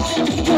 Oh,